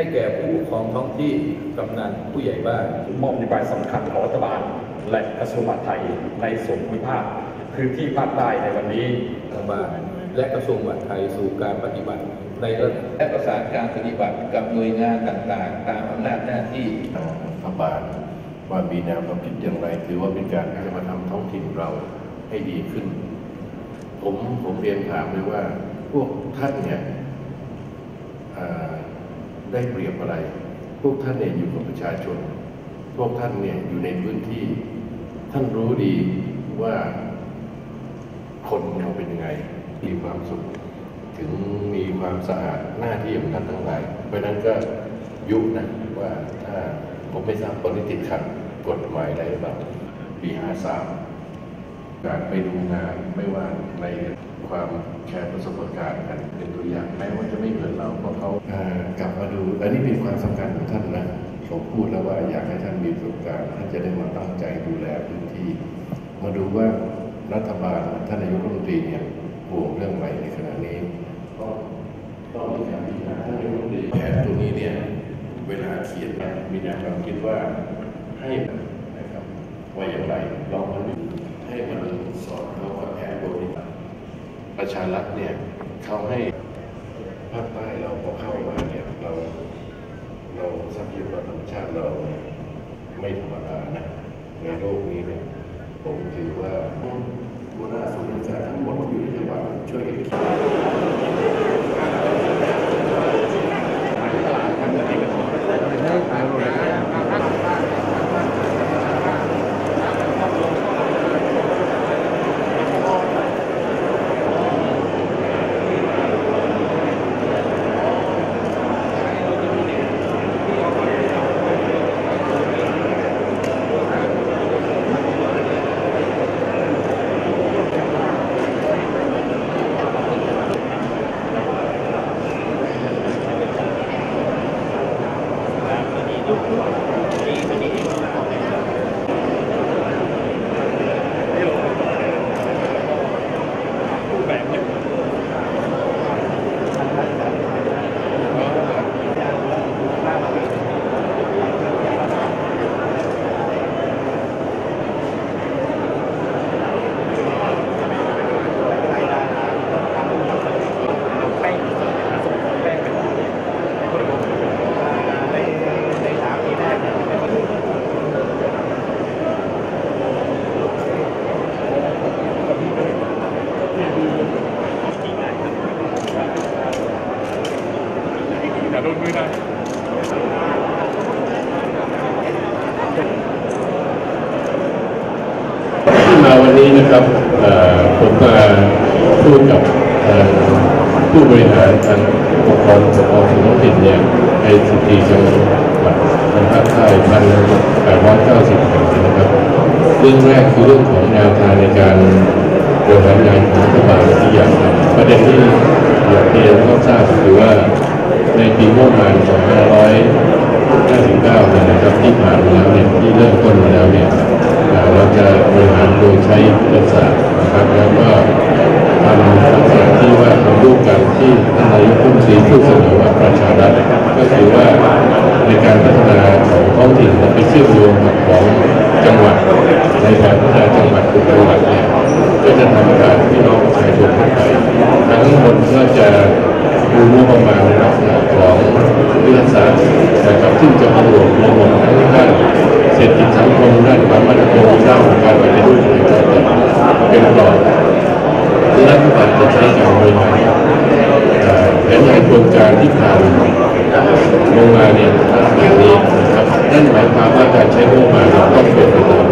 ให้แก่ผู้ปกครองท้องที่กำนันผู้ใหญ่บ้านมอบนโยบายสำคัญของรัฐบาล และกระทรวงมหาดไทยในส่วนภูมิภาคพื้นที่ภาคใต้ในวันนี้รัฐบาลและกระทรวงมหาดไทยสู่การปฏิบัติในระดับและประสานการปฏิบัติกับหน่วยงานต่างๆ ตามอำนาจหน้าที่รัฐบาลว่ามีแนวความคิดอย่างไรถือว่าเป็นการที่จะมาทำท้องถิ่นเราให้ดีขึ้น ผมผมเรียนถามเลยว่า พวกท่านเนี่ยอ่า ได้เปรียบอะไร พวกท่านเนี่ยอยู่กับประชาชน พวกท่านเนี่ยอยู่ในพื้นที่ ท่านรู้ดีว่าคนเขาเป็นยังไงมีความสุข ถึงมีความสะอาดหน้าที่ของท่านทั้งหลาย เพราะนั้นก็ยุนะว่าถ้าผมไม่ทราบตอนนี้ติดขัดกฎหมายอะไรหรือเปล่าปี53การไปดูงานไม่ว่าในความแชร์ประสบการณ์กัน อย่างแม้ว่าจะไม่เหมือนเราเพราะเขาอ่ากลับมาดู อันนี้เป็นความสำคัญของท่านนะผมพูดแล้วว่าอยากให้ท่านมีประสบการณ์ท่านจะได้มาตั้งใจดูแลพื้นที่ มาดูว่ารัฐบาลท่านนายกรัฐมนตรีเนี่ยห่วงเรื่องอะไรในขณะนี้ก็ต้องมีการพิจารณาท่านนายกรัฐมนตรีแผนตัวนี้เนี่ยเวลาเขียนเนี่ยมีแนวความคิดว่าให้นะครับว่าอย่างไรลองมันดูให้มันสอดคล้องกับแผนตัวนี้ประชารัฐเนี่ยเขาให้ ภาคใต้เราพอเข้ามาเนี่ยเราเราทรัพยากรธรรมชาติเราไม่ธรรมดานะในโลกนี้เนี่ยผมถือว่าหัวหน้าศูนย์วิจัยทั้งหมดอยู่ในจังหวัดช่วยกันคิดาโดนมือนะที่มาวันนี้นะครับผมมาพูดกับผู้บริหารทางปกครองปกครองส่วนท้องถิ่นเนี่ยในสิบปีจังหวัดทางภาคใต้พันแปดร้อยเก้าสิบแห่งนะครับเรื่องแรกคือเรื่องของแนวทางในการบริหารงานของรัฐบาลที่อยากประเด็นที่อยากเรียนก็ทราบคือว่า ในปีงบประมาณ2559นี่นะครับที่ผ่านมาแล้วเนี่ยที่เริ่มต้นมาแล้วเนี่ยเราจะบริหารโดยใช้ยุทธศาสตร์นะครับแล้วก็ทำลักษณะที่ว่าทำร่วมกันที่ท่านนายกรัฐมนตรีพูดเสมอว่าประชารัฐก็คือว่าในการพัฒนาของท้องถิ่นไปเชื่อมโยงกับของจังหวัดในการพัฒนาจังหวัดทุกจังหวัดเนี่ยก็จะทำให้พี่น้องประชาชนทั่วไปทั้งหมด ด้านความมั่นคงด้านการปฏิรูปเป็นกรอบที่รัฐบาลจะใช้การบริหารเอ่อแผนงานโครงการที่ผ่านลงมาเนี่ยแบบนี้นะครับนั่นหมายความว่าการใช้งบประมาณต้องเป็นไปตาม